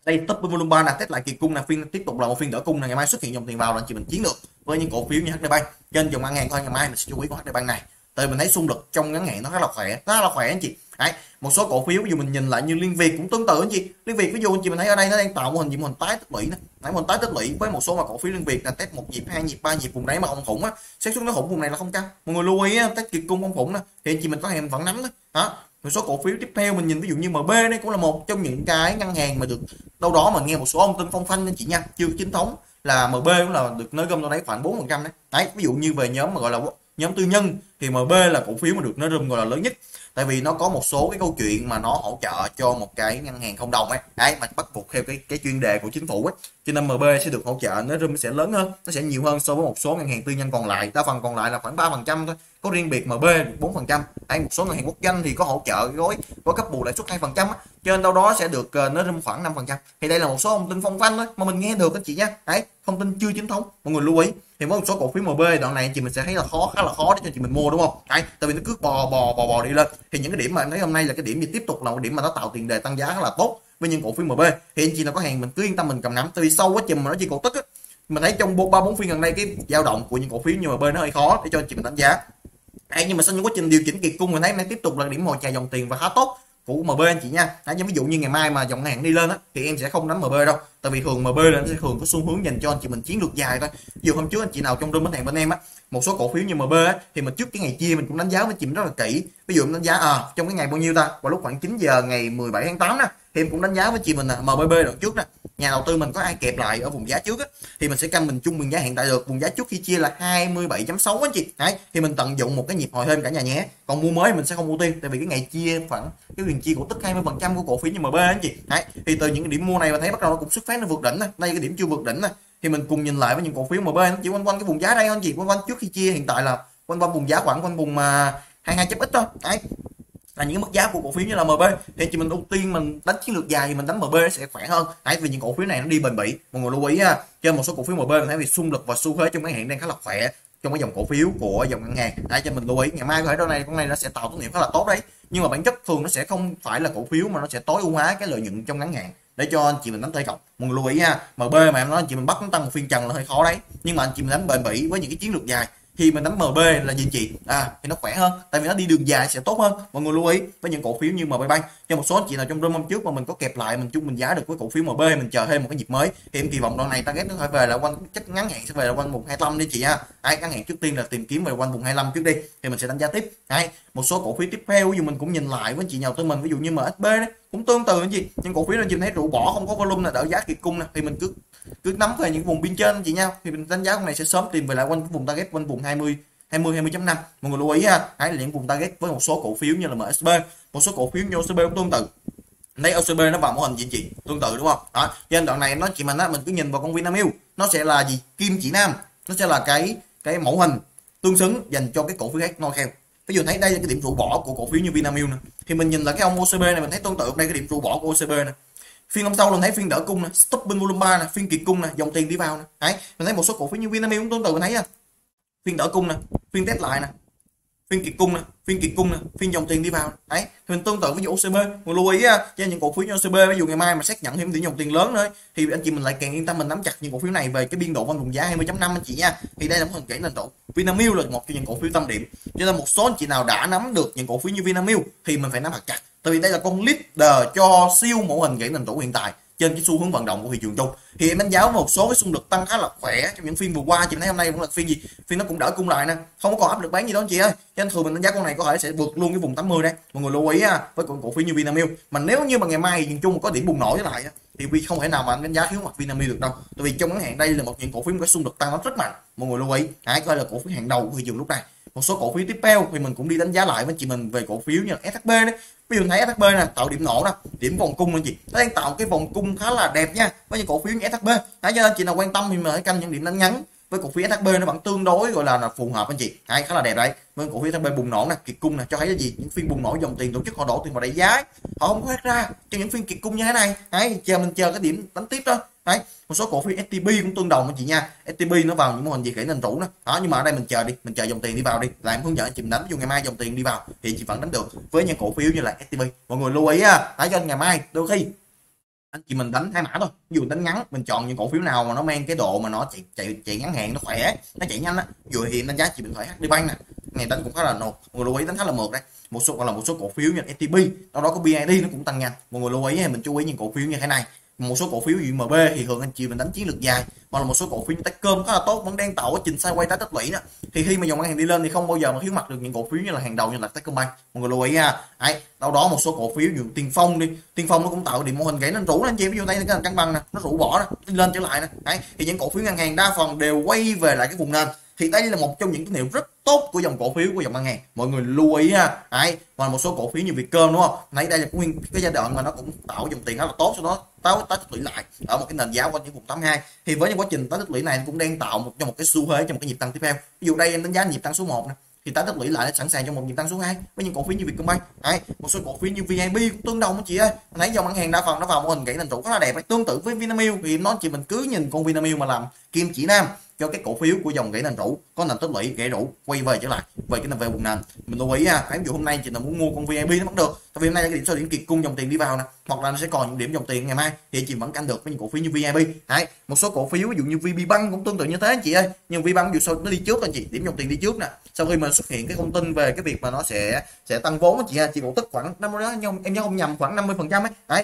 Đây, top volume 3 là test lại kỳ cung là phiên tiếp tục là một phiên đỡ cung là ngày mai xuất hiện dòng tiền vào là anh chị mình chiến được với những cổ phiếu như HD Bank. Trên dòng ăn ngàn thôi, ngày mai mình sẽ chú ý của HD Bank này tại mình thấy xung lực trong ngắn hạn nó rất là khỏe rất là khỏe anh chị. Đấy, một số cổ phiếu ví dụ mình nhìn lại như liên việt cũng tương tự anh chị. Liên việt ví dụ anh chị mình thấy ở đây nó đang tạo mô hình gì? Mô hình tái tích lũy nè. Đấy, mô hình tái tích lũy với một số mà cổ phiếu liên việt là test một nhịp hai nhịp ba nhịp vùng đấy mà không khủng á. Xác suất nó khủng vùng này là không cao. Mọi người lưu ý test kiệt cung không khủng nè. Thì anh chị mình có hàng vẫn nắm đó đó một số cổ phiếu tiếp theo mình nhìn ví dụ như MB đây cũng là một trong những cái ngân hàng mà được đâu đó mà nghe một số ông tin phong phanh anh chị nha chưa chính thống là MB cũng là được nới gom đâu đấy khoảng 4 phần trăm đấy. Đấy ví dụ như về nhóm mà gọi là nhóm tư nhân thì MB là cổ phiếu mà được nó rung gọi là lớn nhất. Tại vì nó có một số cái câu chuyện mà nó hỗ trợ cho một cái ngân hàng không đồng ấy. Đấy, mà bắt buộc theo cái cái chuyên đề của chính phủ ấy. Cho nên MB sẽ được hỗ trợ, nó rung sẽ lớn hơn, nó sẽ nhiều hơn so với một số ngân hàng tư nhân còn lại. Đa phần còn lại là khoảng ba phần trăm thôi có riêng biệt MB bốn phần trăm. Hay một số ngân hàng quốc doanh thì có hỗ trợ gói gói cấp bù lãi suất hai phần trăm cho nên đâu đó sẽ được ờ, nó rung khoảng năm phần trăm. Thì đây là một số thông tin phong phanh thôi, mà mình nghe được anh chị nha. Đấy, thông tin chưa chính thống, mọi người lưu ý. Thì với một số cổ phiếu MB đoạn này chị mình sẽ thấy là khó, khá là khó để cho chị mình mua, đúng không? Đấy, tại vì nó cứ bò bò bò bò đi lên. Thì những cái điểm mà em thấy hôm nay là cái điểm gì tiếp tục là một điểm mà nó tạo tiền đề tăng giá rất là tốt với những cổ phiếu MB thì anh chị nào có hàng mình cứ yên tâm mình cầm nắm. Tại vì sâu quá chừng mà nó chỉ cổ tức á. Mình thấy trong ba bốn phiên gần đây cái dao động của những cổ phiếu như MB nó hơi khó để cho anh chị mình đánh giá. Đấy, nhưng mà sau những quá trình điều chỉnh kiệt cung mình thấy đang tiếp tục là điểm hồi trà dòng tiền và khá tốt của MB anh chị nha. Đấy, ví dụ như ngày mai mà dòng hàng đi lên á thì em sẽ không đánh MB đâu. Tại vì thường MB là nó sẽ thường có xu hướng dành cho anh chị mình chiến lược dài thôi. Dù hôm trước anh chị nào trong room bán hàng bên em á một số cổ phiếu như MB á thì mình trước cái ngày chia mình cũng đánh giá với chị rất là kỹ. Ví dụ em đánh giá à trong cái ngày bao nhiêu ta? Vào lúc khoảng 9 giờ ngày 17 tháng 8 á thì em cũng đánh giá với chị mình là MBB đoạn trước nè nhà đầu tư mình có ai kẹp lại ở vùng giá trước á, thì mình sẽ canh mình chung vùng giá hiện tại được. Vùng giá trước khi chia là 27.6 anh chị. Đấy, thì mình tận dụng một cái nhịp hồi thêm cả nhà nhé. Còn mua mới mình sẽ không ưu tiên, tại vì cái ngày chia khoảng, cái quyền chia của tức 20 phần trăm của cổ phiếu như MB anh chị. Đấy, thì từ những cái điểm mua này mình thấy bắt đầu nó cũng xuất phát nó vượt đỉnh nè. Đây cái điểm chưa vượt đỉnh này thì mình cùng nhìn lại với những cổ phiếu MB nó chỉ quanh quanh cái vùng giá đây anh chị. Quanh quanh trước khi chia hiện tại là quanh quanh vùng giá khoảng quanh vùng mà 22 chấm ít thôi. Đấy là những mức giá của cổ phiếu như là MB thì chị mình ưu tiên mình đánh chiến lược dài thì mình đánh MB sẽ khỏe hơn. Tại vì những cổ phiếu này nó đi bền bỉ. Mọi người lưu ý ha. Trên một số cổ phiếu MB mình thấy vì xung lực và xu thế trong ngắn hạn đang khá là khỏe trong cái dòng cổ phiếu của dòng ngân hàng. Đấy, cho mình lưu ý. Ngày mai có thể đâu này con này nó sẽ tạo tín hiệu khá là tốt đấy. Nhưng mà bản chất thường nó sẽ không phải là cổ phiếu mà nó sẽ tối ưu hóa cái lợi nhuận trong ngắn hạn. Để cho anh chị mình đánh tay cộng mọi người lưu ý ha. MB mà em nói anh chị mình bắt nó tăng một phiên trần là hơi khó đấy. Nhưng mà anh chị mình đánh bền bỉ với những cái chiến lược dài khi mình nắm MB là gì chị à thì nó khỏe hơn, tại vì nó đi đường dài sẽ tốt hơn. Mọi người lưu ý với những cổ phiếu như MB Bank. Cho một số anh chị nào trong room hôm trước mà mình có kẹp lại, mình chung mình giá được với cổ phiếu MB mình chờ thêm một cái nhịp mới. Thì em kỳ vọng đoạn này target nó phải về là quanh, chắc ngắn hạn sẽ về là quanh vùng 25 đi chị ha. Ai ngắn hạn trước tiên là tìm kiếm về quanh vùng 25 trước đi, thì mình sẽ đánh giá tiếp. Hay một số cổ phiếu tiếp theo, ví dụ mình cũng nhìn lại với chị nhà tư mình, ví dụ như MSB đấy, cũng tương tự anh chị. Nhưng cổ phiếu này chị thấy rượu bỏ, không có volume là đỡ giá kiệt cung này thì mình cứ cứ nắm về những vùng biên trên chị nhau. Thì mình đánh giá con này sẽ sớm tìm về lại quanh vùng target quanh vùng 20 20 20.5 mọi người lưu ý ha. Hãy là những vùng target với một số cổ phiếu như là MSB một số cổ phiếu như OCB cũng tương tự. Đây OCB nó vào mô hình gì chị tương tự, đúng không? Đó trên đoạn này nó chỉ mình á, mình cứ nhìn vào con Vinamilk. Nó sẽ là gì? Kim chỉ nam. Nó sẽ là cái cái mẫu hình tương xứng dành cho cái cổ phiếu khác noi theo ví dụ thấy đây là cái điểm trụ bỏ của cổ phiếu như Vinamilk nè. Thì mình nhìn là cái ông OCB này, mình thấy tương tự. Đây cái điểm trụ bỏ của OCB nè phiên hôm sau mình thấy phiên đỡ cung này, stop bên volume 3 này phiên kiệt cung này, dòng tiền đi vào này, đấy mình thấy một số cổ phiếu như Vinamilk cũng tương tự mình thấy á phiên đỡ cung này, phiên test lại này, phiên kiệt cung này, phiên kiệt cung này, phiên dòng tiền đi vào đấy thì mình tương tự với OCB mình lưu ý á cho những cổ phiếu như OCB ví dụ ngày mai mà xác nhận thêm điểm dòng tiền lớn nữa thì anh chị mình lại càng yên tâm mình nắm chặt những cổ phiếu này về cái biên độ quanh vùng giá 20.5 anh chị nha. Thì đây là một hình kỹ nền tảng. Vinamilk là một trong những cổ phiếu tâm điểm. Cho nên một số anh chị nào đã nắm được những cổ phiếu như Vinamilk thì mình phải nắm thật chặt tại vì đây là con leader cho siêu mẫu hình gãy nền tủ hiện tại trên cái xu hướng vận động của thị trường chung thì em đánh giá một số cái xung lực tăng khá là khỏe trong những phiên vừa qua. Chị thấy hôm nay cũng là phiên gì? Phiên nó cũng đỡ cung lại nè. Không có còn áp lực bán gì đó anh chị ơi. Cho nên thường mình đánh giá con này có thể sẽ vượt luôn cái vùng 80 đây. Mọi người lưu ý ha, với con cổ phiếu như Vinamilk. Mà nếu như mà ngày mai nhìn chung có điểm bùng nổ lại thì vì không thể nào mà anh đánh giá thiếu mặt Vinamilk được đâu. Tại vì trong ngắn hạn đây là một những cổ phiếu có xung lực tăng nó rất mạnh. Mọi người lưu ý, hãy coi là cổ phiếu hàng đầu của thị trường lúc này. Một số cổ phiếu tiếp theo thì mình cũng đi đánh giá lại với chị mình về cổ phiếu như là SHB đấy ví dụ thấy SHB nè tạo điểm nổ nè điểm vòng cung anh chị. Nó đang tạo cái vòng cung khá là đẹp nha với những cổ phiếu như SHB đấy cho nên chị nào quan tâm thì mình hãy canh những điểm đánh ngắn. Với cổ phiếu SHB nó vẫn tương đối gọi là, là phù hợp anh chị. Hay khá là đẹp đấy. Với cổ phiếu SHB bùng nổ nè kiệt cung nè cho thấy cái gì? Những phiên bùng nổ dòng tiền tổ chức họ đổ tiền vào đẩy giá họ không có hết ra cho những phiên kiệt cung như thế này. Hãy chờ mình chờ cái điểm đánh tiếp đó đấy một số cổ phiếu STB cũng tương đồng anh chị nha. STB nó vào những mô hình gì kỹ nền trụ đó. Đó nhưng mà ở đây mình chờ đi mình chờ dòng tiền đi vào đi. Làm hướng dẫn chị mình đánh dù ngày mai dòng tiền đi vào thì chị vẫn đánh được với những cổ phiếu như là STB mọi người lưu ý á à, cho ngày mai đôi khi anh chị mình đánh hai mã thôi. Dù đánh ngắn mình chọn những cổ phiếu nào mà nó mang cái độ mà nó chạy chạy chạy ngắn hạn nó khỏe nó chạy nhanh á. Dù hiện đánh giá chị mình phải HD Bank nè ngày đánh cũng khá là nột. Mọi người lưu ý đánh khá là mượt đấy một số còn là một số cổ phiếu như STB đó đó có BID nó cũng tăng nhanh. Mọi người lưu ý mình chú ý những cổ phiếu như thế này một số cổ phiếu như MB thì thường anh chị mình đánh chiến lược dài, hoặc là một số cổ phiếu như Techcom khá là tốt, vẫn đang tạo quá trình sideways tái tích lũy đó. Thì khi mà dòng ngân hàng đi lên thì không bao giờ mà thiếu mặt được những cổ phiếu như là hàng đầu như là Techcombank mọi người lưu ý nha ấy, đâu đó một số cổ phiếu như Tiên Phong đi. Tiên Phong nó cũng tạo điểm mô hình gãy nó rủ anh chị. Ví dụ đây cái cân bằng nè, nó rủ bỏ nè lên trở lại nè. Ấy, thì những cổ phiếu ngân hàng đa phần đều quay về lại cái vùng nền. Thì đây là một trong những tín hiệu rất tốt của dòng cổ phiếu của dòng ngân hàng. Mọi người lưu ý ha. Đấy và một số cổ phiếu như Vietcom, đúng không? Nãy đây là nguyên cái giai đoạn mà nó cũng tạo dòng tiền khá là tốt cho nó tái tái tích lũy lại ở một cái nền giá quanh những vùng 82 thì với những quá trình tái tích lũy này cũng đang tạo một, cho một cái xu thế, cho một cái nhịp tăng tiếp theo. Ví dụ đây em đánh giá nhịp tăng số 1 này thì tái tích lũy lại sẵn sàng cho một nhịp tăng số 2 với những cổ phiếu như Vietcombank. Đấy, một số cổ phiếu như VIB cũng tương đồng chị ơi. Nãy dòng ngân hàng đa phần nó vào mô hình gãy nền trụ rất là đẹp tương tự với Vinamilk thì nó chỉ mình cứ nhìn con Vinamilk mà làm kim chỉ nam cho cái cổ phiếu của dòng gãy nền rũ, có nền tích lũy gãy rũ, quay về trở lại về cái nền về vùng nền. Mình lưu ý ha ví dụ hôm nay chị nào muốn mua con VIP nó vẫn được, tại vì hôm nay cái điểm số điểm kiệt cung dòng tiền đi vào nè, hoặc là nó sẽ còn những điểm dòng tiền ngày mai, thì chị vẫn canh được với những cổ phiếu như VIP đấy, một số cổ phiếu ví dụ như VB Bank cũng tương tự như thế anh chị ơi, nhưng VB Bank dù sao nó đi trước anh chị, điểm dòng tiền đi trước nè. Sau khi mà xuất hiện cái thông tin về cái việc mà nó sẽ sẽ tăng vốn anh chị ha, chị cổ tức khoảng năm đó em nhớ không nhầm khoảng 50 phần trăm ấy. Đấy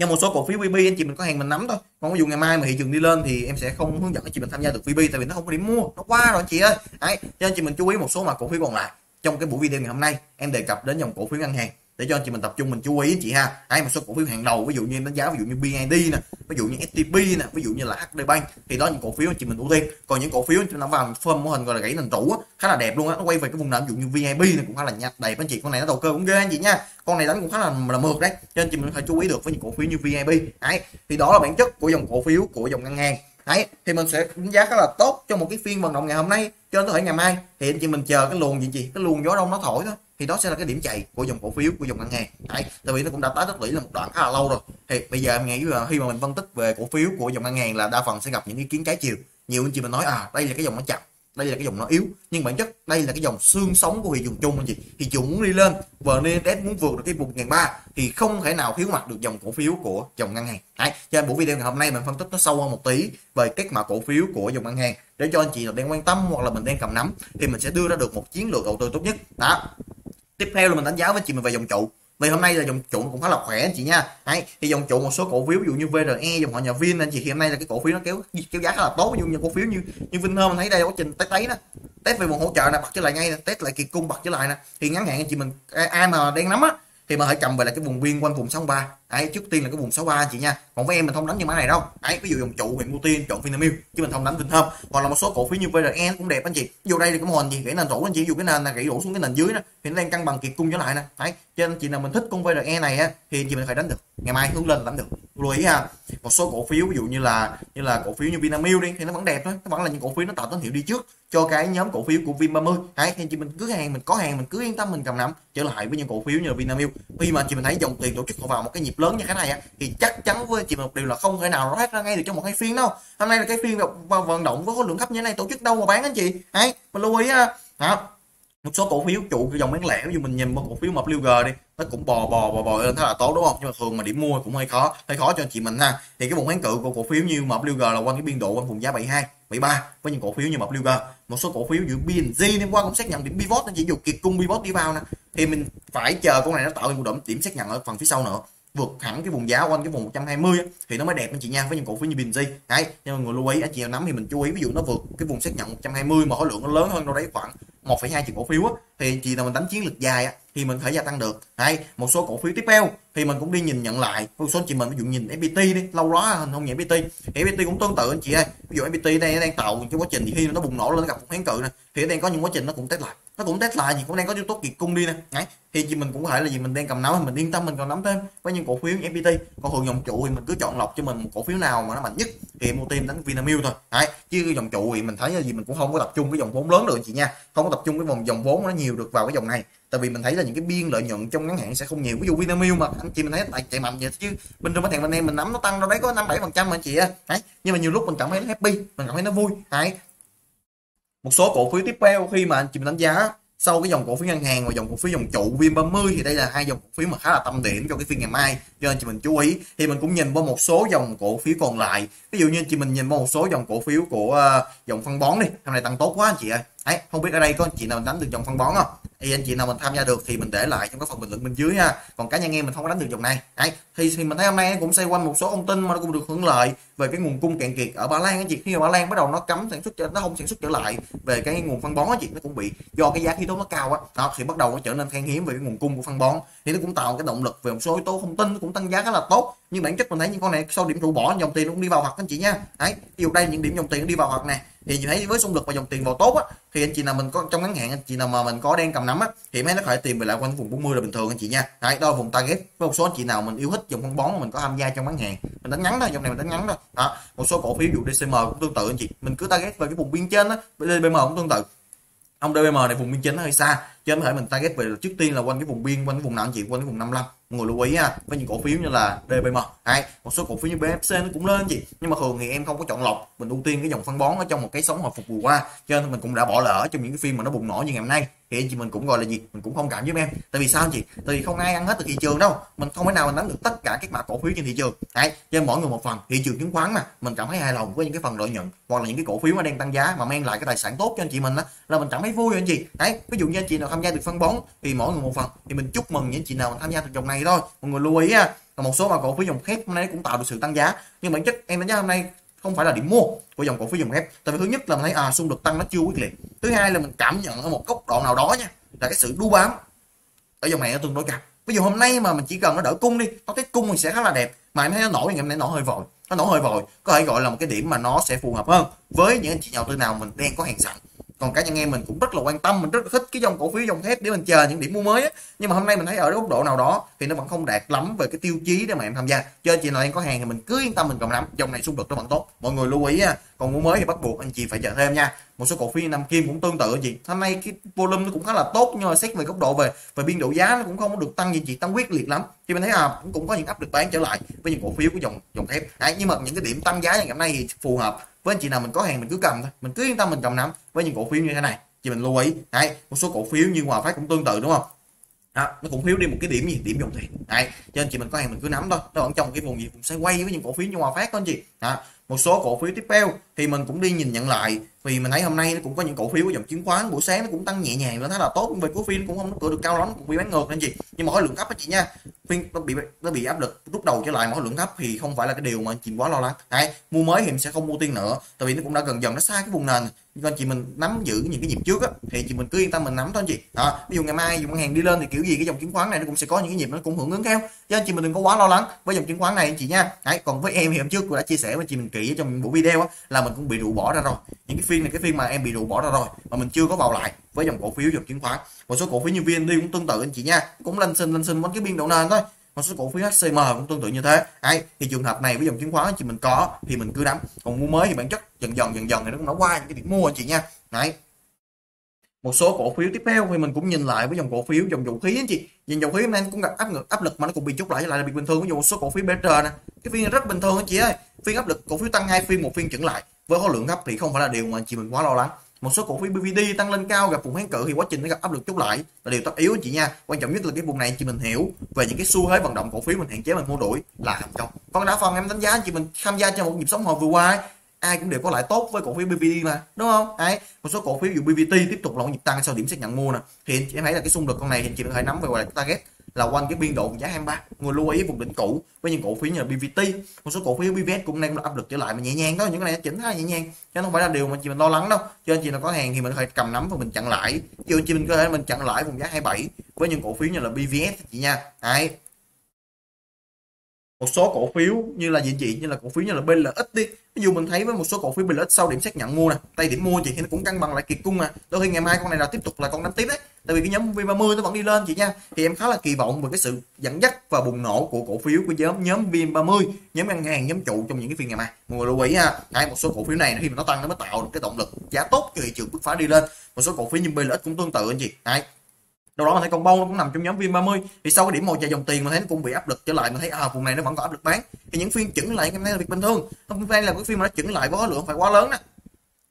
nhưng một số cổ phiếu VB anh chị mình có hàng mình nắm thôi. Còn ví dụ ngày mai mà thị trường đi lên thì em sẽ không hướng dẫn anh chị mình tham gia được VB tại vì nó không có điểm mua. Nó qua rồi, anh chị ơi. Đấy, cho nên chị mình chú ý một số mà cổ phiếu còn lại trong cái buổi video ngày hôm nay. Em đề cập đến dòng cổ phiếu ngân hàng để cho anh chị mình tập trung mình chú ý chị ha. Hay một số cổ phiếu hàng đầu ví dụ như đánh giá ví dụ như BID nè ví dụ như STP nè ví dụ như là HD Bank thì đó những cổ phiếu anh chị mình ưu tiên. Còn những cổ phiếu chúng ta vào phân mô hình gọi là gãy nền trụ khá là đẹp luôn á nó quay về cái vùng nền ví dụ như VIP này cũng khá là nhạt đẹp anh chị. Con này nó đầu cơ cũng ghê anh chị nha. Con này đánh cũng khá là là mượt đấy cho nên chị mình phải chú ý được với những cổ phiếu như VIP ấy, thì đó là bản chất của dòng cổ phiếu của dòng ngân hàng. Đấy thì mình sẽ đánh giá khá là tốt cho một cái phiên vận động ngày hôm nay cho nên có thể ngày mai. Thì anh chị mình chờ cái luồng gì chị? Cái luồng gió đông nó thổi thôi thì đó sẽ là cái điểm chạy của dòng cổ phiếu, của dòng ngân hàng. Đấy, tại vì nó cũng đã tái tích lũy là một đoạn khá là lâu rồi. Thì bây giờ em nghĩ là khi mà mình phân tích về cổ phiếu của dòng ngân hàng là đa phần sẽ gặp những ý kiến trái chiều. Nhiều anh chị mình nói à đây là cái dòng nó chậm, đây là cái dòng nó yếu. Nhưng bản chất đây là cái dòng xương sống của thị trường chung anh chị. Thị trường muốn đi lên và nên test muốn vượt được cái vùng ngàn ba thì không thể nào thiếu mặt được dòng cổ phiếu của dòng ngân hàng. Đấy, cho nên buổi video ngày hôm nay mình phân tích nó sâu hơn một tí về cách mà cổ phiếu của dòng ngân hàng để cho anh chị nào đang quan tâm hoặc là mình đang cầm nắm thì mình sẽ đưa ra được một chiến lược đầu tư tốt nhất. Đó tiếp theo là mình đánh giá với chị mình về dòng trụ. Vì hôm nay là dòng trụ cũng khá là khỏe anh chị nha. Đấy thì dòng trụ một số cổ phiếu ví dụ như VRE dòng họ nhà Vin anh chị hôm nay là cái cổ phiếu nó kéo kéo giá khá là tốt. Ví dụ như cổ phiếu như như Vinhome thấy đây quá trình test đấy nè, test về một hỗ trợ này bật trở lại ngay test lại kỳ cung bật trở lại nè. Thì ngắn hạn anh chị mình ai mà đang nắm á thì mà hãy cầm về là cái vùng biên quanh vùng 63 đấy, trước tiên là cái vùng 63 chị nha. Còn với em mình không đánh như mã này đâu. Đấy, ví dụ dòng trụ huyện mua tiên chọn Vinamilk chứ mình không đánh Vinhome hoặc là một số cổ phiếu như VRE cũng đẹp anh chị. Vô đây thì cũng hoàn gì? Cái nền rủ anh chị dù cái nền là gãy rủ xuống cái nền dưới đó, thì nó đang cân bằng kiệt cung trở lại nè. Đấy, cho nên chị nào mình thích con VRE này á, thì chị mình phải đánh được. Ngày mai hướng lên đánh được. Lưu ý ha, một số cổ phiếu ví dụ như là như là cổ phiếu như Vinamilk đi, thì nó vẫn đẹp thôi. Nó vẫn là những cổ phiếu nó tạo tín hiệu đi trước cho cái nhóm cổ phiếu của Vin30 đấy, thì chị mình cứ hàng, mình có hàng, mình cứ yên tâm, mình cầm nắm trở lại với những cổ phiếu như là Vinamilk khi mà chị mình thấy dòng tiền tổ chức họ vào một cái nhịp lớn như thế này á, thì chắc chắn với chị một điều là không thể nào nó ra ngay được trong một hai phiên đâu. Hôm nay là cái phiên vận động với khối lượng thấp như thế này, tổ chức đâu mà bán anh chị? Đấy, mình lưu ý ha. Đó một số cổ phiếu, trụ dòng bán lẻ, ví dụ mình nhìn một cổ phiếu mập lưu g đi, nó cũng bò bò bò bò, lên thế là tốt, đúng không? Nhưng mà thường mà điểm mua cũng hơi khó hơi khó cho anh chị mình ha. Thì cái vùng kháng cự của cổ phiếu như mập lưu g là quanh cái biên độ quanh vùng giá 72 73 với những cổ phiếu như mập lưu g. Một số cổ phiếu như BNG đêm qua cũng xác nhận điểm pivot nên chỉ dù kiệt cung pivot đi vào nè, thì mình phải chờ con này nó tạo ra một điểm điểm xác nhận ở phần phía sau nữa vượt hẳn cái vùng giá quanh cái vùng 120 thì nó mới đẹp anh chị nha với những cổ phiếu như BNG đấy nhưng mà người lưu ý anh chị nắm thì mình chú ý ví dụ nó vượt cái vùng xác nhận 120 mà khối lượng nó lớn hơn đâu đấy khoảng 1,2 triệu cổ phiếu á, thì chị nào mình đánh chiến lược dài á, thì mình thể gia tăng được. Đấy một số cổ phiếu tiếp theo thì mình cũng đi nhìn nhận lại. Một số chị mình ví dụ nhìn FPT đi lâu đó à, hình không nhìn FPT thì FPT cũng tương tự anh chị ơi. Ví dụ FPT đây đang tạo cái quá trình thì khi nó bùng nổ lên nó gặp một kháng cự này thì đang có những quá trình nó cũng test lại nó cũng test lại gì cũng đang có yếu tố kiệt cung đi nè. Đấy, thì chị mình cũng phải là gì, mình đang cầm nắm, mình yên tâm, mình còn nắm thêm. Với những cổ phiếu như FPT còn thường dòng trụ thì mình cứ chọn lọc cho mình một cổ phiếu nào mà nó mạnh nhất thì mua tim đánh Vinamilk thôi. Đấy, chứ dòng trụ thì mình thấy là gì, mình cũng không có tập trung cái dòng vốn lớn được chị nha. Không có tập trung cái vòng dòng vốn nó nhiều được vào cái dòng này. Tại vì mình thấy là những cái biên lợi nhuận trong ngắn hạn sẽ không nhiều. Ví dụ Vinamilk mà, anh chị mình thấy tại chạy mạnh vậy chứ. Bên trong cái thằng bên em mình nắm nó tăng đâu đấy có năm bảy phần trăm mà anh chị á đấy, nhưng mà nhiều lúc mình cảm thấy nó happy, mình cảm thấy nó vui. Đấy một số cổ phiếu tiếp theo khi mà anh chị mình đánh giá sau cái dòng cổ phiếu ngân hàng và dòng cổ phiếu dòng trụ VN30 thì đây là hai dòng cổ phiếu mà khá là tâm điểm cho cái phiên ngày mai cho nên chị mình chú ý. Thì mình cũng nhìn vào một số dòng cổ phiếu còn lại. Ví dụ như chị mình nhìn vào một số dòng cổ phiếu của uh, dòng phân bón đi hôm nay tăng tốt quá anh chị ơi đấy không biết ở đây có anh chị nào đánh được dòng phân bón không? Thì anh chị nào mình tham gia được thì mình để lại trong cái phần bình luận bên dưới ha. Còn cá nhân em mình không có đánh được dòng này. Đấy thì, thì mình thấy hôm nay cũng xoay quanh một số thông tin mà nó cũng được hưởng lợi về cái nguồn cung cạn kiệt ở Ba Lan anh chị. Khi mà Ba Lan bắt đầu nó cấm sản xuất nó không sản xuất trở lại về cái nguồn phân bón á chị nó cũng bị do cái giá khí tố nó cao á. Đó thì bắt đầu nó trở nên khan hiếm về cái nguồn cung của phân bón. Thì nó cũng tạo cái động lực về một số yếu tố thông tin nó cũng tăng giá khá là tốt. Nhưng bản chất mình thấy những con này sau điểm trụ bỏ dòng tiền nó cũng đi vào hoặc anh chị nha. Đấy ví dụ đây những điểm dòng tiền nó đi vào hoặc này thì nhìn thấy với xung lực và dòng tiền vào tốt á, thì anh chị nào mình có, trong ngắn hạn anh chị nào mà mình có đang cầm nắm á, thì mấy nó phải tìm về lại quanh vùng 40 là bình thường anh chị nha. Đấy, đó là vùng target. Với một số anh chị nào mình yêu thích dòng phân bón mà mình có tham gia trong ngắn hạn, mình đánh ngắn thôi, dòng này mình đánh ngắn thôi. Đó, một số cổ phiếu dụ DCM cũng tương tự anh chị. Mình cứ target về cái vùng biên trên á DBM cũng tương tự. Ông DBM này vùng biên trên nó hơi xa cho nên có thể mình target về trước tiên là quanh cái vùng biên, quanh cái vùng nào anh chị, quanh cái vùng 55 người lưu ý ha với những cổ phiếu như là DBM hay một số cổ phiếu như BFC nó cũng lên gì nhưng mà thường thì em không có chọn lọc, mình ưu tiên cái dòng phân bón ở trong một cái sóng hồi phục vừa qua. Cho nên mình cũng đã bỏ lỡ trong những cái phim mà nó bùng nổ như ngày hôm nay. Thì anh chị mình cũng gọi là gì? Mình cũng không cảm với em. Tại vì sao anh chị? Tại vì không ai ăn hết từ thị trường đâu. Mình không thể nào mình nắm được tất cả các mã cổ phiếu trên thị trường. Đấy, cho nên mỗi người một phần. Thị trường chứng khoán mà, mình cảm thấy hài lòng với những cái phần lợi nhuận, hoặc là những cái cổ phiếu mà đang tăng giá mà mang lại cái tài sản tốt cho anh chị mình đó là mình cảm thấy vui anh chị. Đấy, ví dụ như anh chị nào tham gia được phân bón thì mỗi người một phần. Thì mình chúc mừng những chị nào tham gia được dòng này thôi. Mọi người lưu ý ha một số mà cổ phiếu dòng thép hôm nay cũng tạo được sự tăng giá. Nhưng bản chất em đánh giá hôm nay không phải là điểm mua của dòng cổ phiếu dòng thép. Tại vì thứ nhất là mình thấy à xung lực tăng nó chưa quyết liệt. Thứ hai là mình cảm nhận ở một góc độ nào đó nha, là cái sự đu bám ở dòng này nó tương đối cao. Ví dụ hôm nay mà mình chỉ cần nó đỡ cung đi, nó cái cung thì sẽ khá là đẹp. Mà em thấy nó nổi, ngày hôm nay nó hơi vội. Nó nổi hơi vội, có thể gọi là một cái điểm mà nó sẽ phù hợp hơn với những anh chị nhà đầu tư nào mình đang có hàng sẵn còn cá nhân em mình cũng rất là quan tâm mình rất là thích cái dòng cổ phiếu dòng thép để mình chờ những điểm mua mới á. Nhưng mà hôm nay mình thấy ở góc độ nào đó thì nó vẫn không đạt lắm về cái tiêu chí để mà em tham gia. Cho chị nào em có hàng thì mình cứ yên tâm mình cầm nắm. Dòng này xung lực nó vẫn tốt. Mọi người lưu ý nha còn mua mới thì bắt buộc anh chị phải chờ thêm nha. Một số cổ phiếu nam kim cũng tương tự chị. Hôm nay cái volume nó cũng khá là tốt nhưng mà xét về góc độ về về biên độ giá nó cũng không có được tăng gì chị tăng quyết liệt lắm. Thì mình thấy à cũng, cũng có những áp lực bán trở lại với những cổ phiếu của dòng dòng thép. Đấy, nhưng mà những cái điểm tăng giá như ngày hôm nay thì phù hợp với anh chị nào mình có hàng mình cứ cầm thôi. Mình cứ yên tâm mình cầm nắm. Với những cổ phiếu như thế này chị mình lưu ý. Đấy một số cổ phiếu như hòa phát cũng tương tự đúng không? Đó, nó cũng thiếu đi một cái điểm gì? Điểm dòng tiền. Đấy cho nên chị mình có hàng mình cứ nắm thôi. Nó vẫn trong cái vùng gì cũng sẽ quay với những cổ phiếu như hòa phát đó anh chị. Đó. một số cổ phiếu tiếp theo thì mình cũng đi nhìn nhận lại. Vì mình thấy hôm nay nó cũng có những cổ phiếu của dòng chứng khoán buổi sáng nó cũng tăng nhẹ nhàng nó thấy là tốt. Về cổ phiếu cũng không có được cao lắm cũng bị bán ngược nên gì nhưng mà khối lượng thấp anh chị nha nó bị nó bị áp lực rút đầu trở lại mà khối lượng thấp thì không phải là cái điều mà chị quá lo lắng. Đấy, mua mới thì em sẽ không mua tiên nữa, tại vì nó cũng đã gần dần, nó xa cái vùng nền anh chị mình nắm giữ những cái nhịp trước á, thì chị mình cứ yên tâm mình nắm thôi anh chị. Đó, ví dụ ngày mai dùng hàng đi lên thì kiểu gì cái dòng chứng khoán này nó cũng sẽ có những cái nhịp nó cũng hưởng ứng theo. Cho anh chị mình đừng có quá lo lắng với dòng chứng khoán này anh chị nha. Đấy, còn với em thì hôm trước tôi đã chia sẻ với chị mình kỹ trong bộ video á, là mình cũng bị rụ bỏ ra rồi. Những cái phiên này, cái phiên mà em bị rụ bỏ ra rồi mà mình chưa có vào lại với dòng cổ phiếu dòng chứng khoán. Một số cổ phiếu như VND cũng tương tự anh chị nha. Cũng lên sinh lên sinh với cái biên độ nền thôi một số cổ phiếu HCM cũng tương tự như thế. Ấy thì trường hợp này với dòng chứng khoán chị mình có, thì mình cứ nắm còn mua mới thì bản chất dần dần dần dần thì nó cũng đã qua những cái điểm mua anh chị nha. Đấy. Một số cổ phiếu tiếp theo thì mình cũng nhìn lại với dòng cổ phiếu, dòng dầu khí anh chị. Dòng dầu khí hôm nay cũng gặp áp lực áp lực mà nó cũng bị chút lại lại là bị bình thường. Ví dụ một số cổ phiếu BR nè, cái phiên rất bình thường anh chị ơi. Phiên áp lực cổ phiếu tăng hai phiên, một phiên chững lại. Với khối lượng thấp thì không phải là điều mà anh chị mình quá lo lắng một số cổ phiếu BVD tăng lên cao gặp vùng kháng cự thì quá trình nó gặp áp lực chốt lại. Là điều tất yếu anh chị nha, quan trọng nhất là cái vùng này chị mình hiểu về những cái xu thế vận động cổ phiếu mình hạn chế mình mua đuổi là thành công còn đã phần em đánh giá anh chị mình tham gia cho một nhịp sóng hồi vừa qua ai cũng đều có lại tốt với cổ phiếu BVD mà, đúng không? Ấy một số cổ phiếu dù BVT tiếp tục là một nhịp tăng sau điểm xác nhận mua nè. Thì em thấy là cái xung lực con này thì chị có thể nắm về gọi là target là quanh cái biên độ giá 23 người lưu ý vùng đỉnh cũ với những cổ phiếu như là BVT một số cổ phiếu BVS cũng đang áp lực trở lại mà nhẹ nhàng đó những cái này chỉnh khá nhẹ nhàng. Chứ không phải là điều mà chị mình lo lắng đâu. Cho nên chị nào có hàng thì mình phải cầm nắm và mình chặn lại. Chứ chị mình có thể mình chặn lại vùng giá 27 với những cổ phiếu như là BVS chị nha. Đấy một số cổ phiếu như là gì chị như là cổ phiếu như là BLX đi. Ví dụ mình thấy với một số cổ phiếu BLX sau điểm xác nhận mua nè tay điểm mua chị thì nó cũng cân bằng lại kiệt cung mà. Đôi khi ngày mai con này là tiếp tục là con đánh tiếp đấy. Tại vì cái nhóm V30 nó vẫn đi lên chị nha. Thì em khá là kỳ vọng về cái sự dẫn dắt và bùng nổ của cổ phiếu của nhóm nhóm VN30 nhóm ngân hàng, nhóm trụ trong những cái phiên ngày mai. Mọi người lưu ý ha. Ngay một số cổ phiếu này, khi mà nó tăng nó mới tạo được cái động lực giá tốt cho thị trường bứt phá đi lên. Một số cổ phiếu như BLX cũng tương tự anh chị. Đấy đâu đó mình thấy con bông cũng nằm trong nhóm viên 30 thì sau cái điểm màu chạy dòng tiền mà thấy nó cũng bị áp lực trở lại mình thấy à vùng này nó vẫn có áp lực bán. Thì những phiên chỉnh lại, em thấy là việc bình thường hôm nay là cái phiên mà nó chỉnh lại có lượng phải quá lớn đó.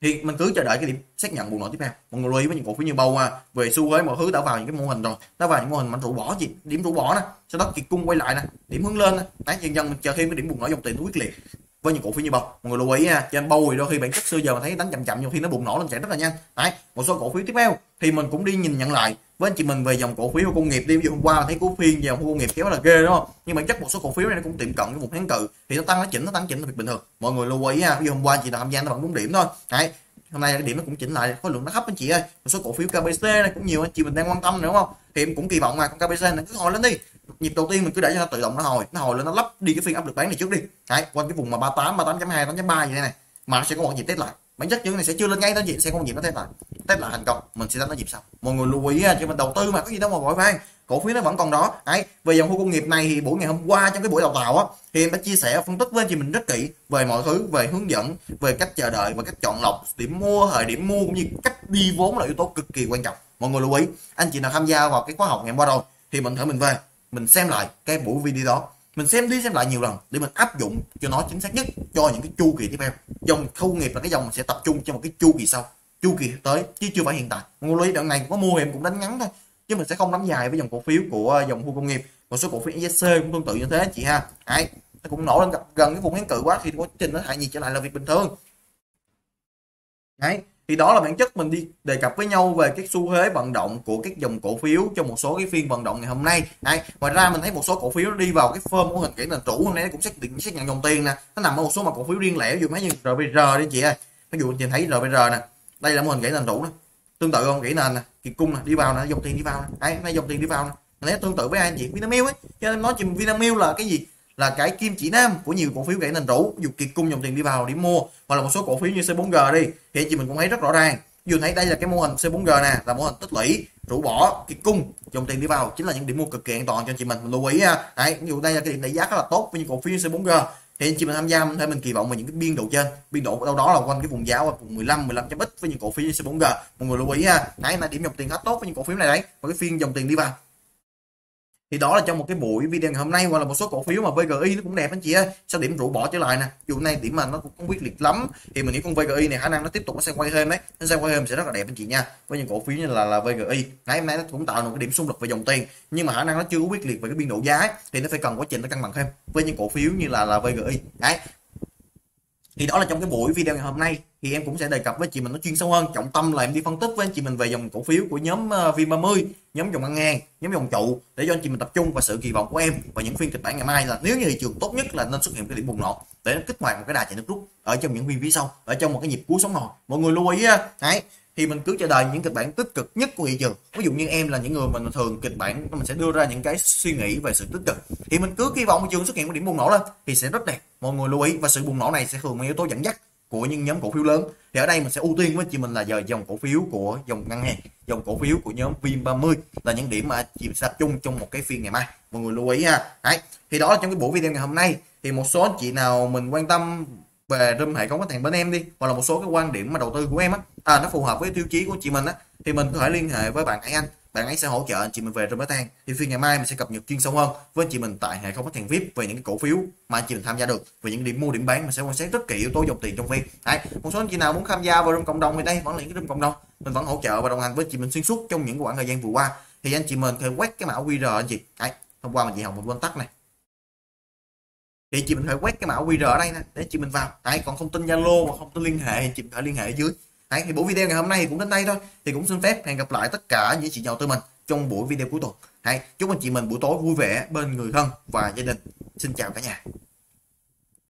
Thì mình cứ chờ đợi cái điểm xác nhận bùng nổ tiếp theo. Mọi người lưu ý với những cổ phiếu như bầu à về xu hướng mọi thứ, đã vào những cái mô hình rồi. Đã vào những mô hình mạnh rũ bỏ gì, điểm rũ bỏ nè. Sau đó kiệt cung quay lại nè, điểm hướng lên nè. Đấy dần dần mình chờ thêm cái điểm bùng nổ dòng tiền nó quyết liệt với những cổ phiếu như bầu. Mọi người lưu ý nha, trên bầu thì đôi khi bản chất xưa giờ mà thấy đánh chậm chậm nhiều khi nó bùng nổ lên chạy rất là nhanh. Đấy một số cổ phiếu tiếp theo thì mình cũng đi nhìn nhận lại với anh chị mình về dòng cổ phiếu công nghiệp đi. Ví dụ hôm qua thấy cổ phiên dòng công nghiệp kéo là ghê đúng không? Nhưng bản chất một số cổ phiếu này nó cũng tiệm cận cái một kháng cự thì nó tăng nó chỉnh nó tăng chỉnh là việc bình thường. Mọi người lưu ý ha ví dụ hôm qua chị nào tham gia nó vẫn đúng điểm thôi. Đấy hôm nay cái điểm nó cũng chỉnh lại, khối lượng nó thấp anh chị ơi. Một số cổ phiếu KBC này cũng nhiều anh chị mình đang quan tâm nữa, đúng không? Thì em cũng kỳ vọng mà con KBC này cứ hồi lên đi. Nhịp đầu tiên mình cứ để cho nó tự động nó hồi nó hồi lên nó lắp đi cái phiên áp lực bán này trước đi. Đấy quanh cái vùng mà 38 38.2 8.3 như thế này, mà nó sẽ có một nhịp test lại. Bản chất những này sẽ chưa lên ngay đó chị, sẽ có một nhịp nó test lại. Test lại thành công, mình sẽ đánh nó nhịp sau. Mọi người lưu ý cho mình đầu tư mà có gì đâu mà vội vàng cổ phiếu nó vẫn còn đó. Đấy, về dòng khu công nghiệp này thì buổi ngày hôm qua trong cái buổi đào tạo á, thì em đã chia sẻ phân tích với anh chị mình rất kỹ về mọi thứ, về hướng dẫn, về cách chờ đợi và cách chọn lọc, điểm mua, thời điểm mua cũng như cách đi vốn là yếu tố cực kỳ quan trọng. Mọi người lưu ý, anh chị nào tham gia vào cái khóa học ngày hôm qua rồi thì mình thử mình về, mình xem lại cái buổi video đó. Mình xem đi xem lại nhiều lần để mình áp dụng cho nó chính xác nhất cho những cái chu kỳ tiếp theo. Dòng khu nghiệp là cái dòng mình sẽ tập trung cho một cái chu kỳ sau, chu kỳ tới chứ chưa phải hiện tại. Mọi lưu ý đoạn này có mua thì em cũng đánh ngắn thôi chứ mình sẽ không nắm dài với dòng cổ phiếu của ờ, dòng khu công nghiệp. Một số cổ phiếu ESC cũng tương tự như thế chị ha. Đấy, nó cũng nổ lên gần cái vùng kháng cự quá thì quá trình nó hạ nhiệt trở lại là việc bình thường. Đấy, thì đó là bản chất mình đi đề cập với nhau về cái xu thế vận động của các dòng cổ phiếu trong một số cái phiên vận động ngày hôm nay. Đấy, ngoài ra mình thấy một số cổ phiếu nó đi vào cái form của hình kỹ nền chủ hôm nay cũng xác định xác nhận dòng tiền nè. Nó nằm ở một số mà cổ phiếu riêng lẻ ví dụ mấy như RBR đi chị ơi. Ví dụ chị thấy RBR nè đây là mô hình kỹ nền chủ nè tương tự không kỹ nền nè, kiệt cung nè, đi vào nè, dòng tiền đi vào nè. Đấy, nay dòng tiền đi vào nè. Lấy tương tự với anh chị Vinamilk ấy. Cho nên nói chuyện Vinamilk là cái gì? Là cái kim chỉ nam của nhiều cổ phiếu gãy nền rũ. Dù kiệt cung dòng tiền đi vào để mua, hoặc là một số cổ phiếu như C4G đi, thì anh chị mình cũng thấy rất rõ ràng. Dù thấy đây là cái mô hình C4G nè, là mô hình tích lũy, rũ bỏ kiệt cung, dòng tiền đi vào chính là những điểm mua cực kỳ an toàn cho anh chị mình. Mình lưu ý ha. Đấy, ví dụ đây là cái điểm đánh giá rất là tốt với những cổ phiếu như C4G thì anh chị mà tham gia, mình thể mình kỳ vọng vào những cái biên độ trên. Biên độ đâu đó là quanh cái vùng giá và vùng 15 15 chấm ít với những cổ phiếu như C4G mọi người lưu ý ha. Nãy là điểm dòng tiền khá tốt với những cổ phiếu này đấy. Và cái phiên dòng tiền đi vào thì đó là trong một cái buổi video ngày hôm nay hoặc là một số cổ phiếu mà VGI nó cũng đẹp anh chị ơi. Sao điểm rủ bỏ trở lại nè? Dù nay điểm mà nó cũng không quyết liệt lắm thì mình nghĩ con VGI này khả năng nó tiếp tục nó sẽ quay thêm đấy. Nó sẽ quay thêm sẽ rất là đẹp anh chị nha. Với những cổ phiếu như là là VGI ngày hôm nay nó cũng tạo được cái điểm xung lực về dòng tiền. Nhưng mà khả năng nó chưa quyết liệt về cái biên độ giá ấy, thì nó phải cần quá trình nó cân bằng thêm. Với những cổ phiếu như là là VGI đấy thì đó là trong cái buổi video ngày hôm nay. Thì em cũng sẽ đề cập với chị mình nó chuyên sâu hơn. Trọng tâm là em đi phân tích với anh chị mình về dòng cổ phiếu của nhóm uh, V30 nhóm dòng ngân hàng nhóm dòng trụ để cho anh chị mình tập trung vào sự kỳ vọng của em và những phiên kịch bản ngày mai là nếu như thị trường tốt nhất là nên xuất hiện cái điểm bùng nổ để nó kích hoạt một cái đà chạy nước rút ở trong những phiên phía sau ở trong một cái nhịp cuối sóng nồi mọi người lưu ý đấy thì mình cứ chờ đợi những kịch bản tích cực nhất của thị trường. Ví dụ như em là những người mình thường kịch bản mình sẽ đưa ra những cái suy nghĩ về sự tích cực. Thì mình cứ kỳ vọng thị trường xuất hiện một điểm bùng nổ lên, thì sẽ rất đẹp. Mọi người lưu ý và sự bùng nổ này sẽ thường mang yếu tố dẫn dắt của những nhóm cổ phiếu lớn. Thì ở đây mình sẽ ưu tiên với chị mình là giờ dòng cổ phiếu của dòng ngân hàng, dòng cổ phiếu của nhóm Vin30 là những điểm mà chị tập trung trong một cái phiên ngày mai. Mọi người lưu ý ha. Đấy, thì đó là trong cái buổi video ngày hôm nay. Thì một số anh chị nào mình quan tâm về room hệ thống khách hàng bên em đi hoặc là một số cái quan điểm mà đầu tư của em á à, nó phù hợp với tiêu chí của chị mình á thì mình có thể liên hệ với bạn ấy anh. Bạn ấy sẽ hỗ trợ anh chị mình về room khách hàng thì phiên ngày mai mình sẽ cập nhật chuyên sâu hơn với anh chị mình tại hệ thống khách hàng vip về những cái cổ phiếu mà anh chị mình tham gia được về những điểm mua điểm bán. Mình sẽ quan sát rất kỹ yếu tố dòng tiền trong phiên. Đấy một số anh chị nào muốn tham gia vào room cộng đồng thì đây vẫn là những cái room cộng đồng. Mình vẫn hỗ trợ và đồng hành với chị mình xuyên suốt trong những khoảng thời gian vừa qua. Thì anh chị mình phải quét cái mã QR anh chị. Đấy hôm qua mình chị học một quên tắt này thì chị mình phải quét cái mã QR ở đây nè, để chị mình vào. Đấy còn không tin Zalo mà không tin liên hệ thì chị mình phải liên hệ ở dưới. Đấy, thì buổi video ngày hôm nay thì cũng đến đây thôi. Thì cũng xin phép hẹn gặp lại tất cả những chị giàu tư mình trong buổi video cuối tuần. Hãy chúc anh chị mình buổi tối vui vẻ, bên người thân và gia đình. Xin chào cả nhà.